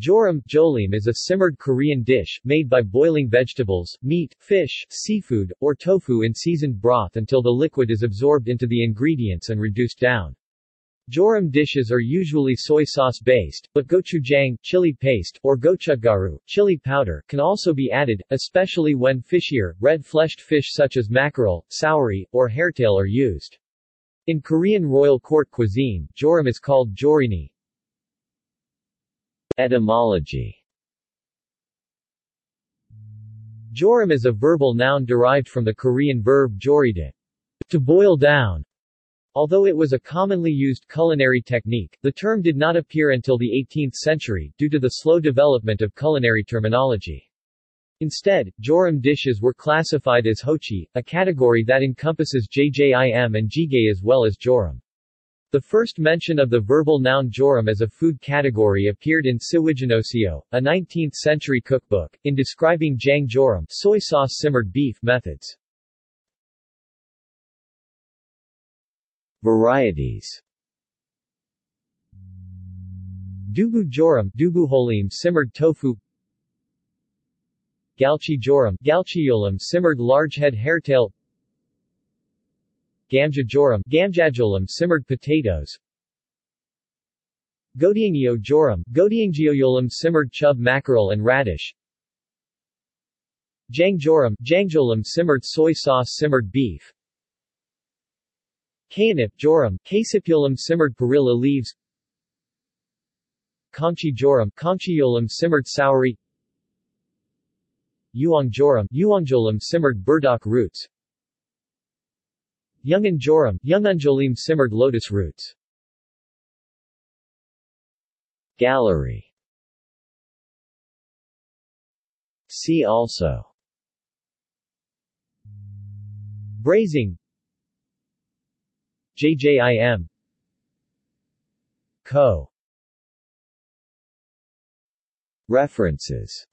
Jorim jolim is a simmered Korean dish, made by boiling vegetables, meat, fish, seafood, or tofu in seasoned broth until the liquid is absorbed into the ingredients and reduced down. Jorim dishes are usually soy sauce based, but gochujang chili paste or gochutgaru, chili powder can also be added, especially when fishier, red-fleshed fish such as mackerel, saury, or hairtail are used. In Korean royal court cuisine, jorim is called jorini. Etymology Jorim is a verbal noun derived from the Korean verb joride, to boil down. Although it was a commonly used culinary technique, the term did not appear until the 18th century, due to the slow development of culinary terminology. Instead, jorim dishes were classified as hochi, a category that encompasses jjim and jjigae as well as jorim. The first mention of the verbal noun jorim as a food category appeared in Siuijeonseo, a 19th-century cookbook, in describing jang jorim soy sauce simmered beef methods. Varieties. Dubu jorim dubu holim simmered tofu. Galchi jorim galchiolim simmered largehead hairtail Gamja jorim gamjajolim simmered potatoes. Godiangio godianggioyolim simmered chub mackerel and radish. Jangjorim jangjolim simmered soy sauce simmered beef. Kayanip casipiolim simmered perilla leaves. Conchi conchiolim simmered saury Uangjorim Uangjolim simmered burdock roots Youngan Youngunjolim simmered lotus roots. Gallery. See also. Braising JJIM Co. References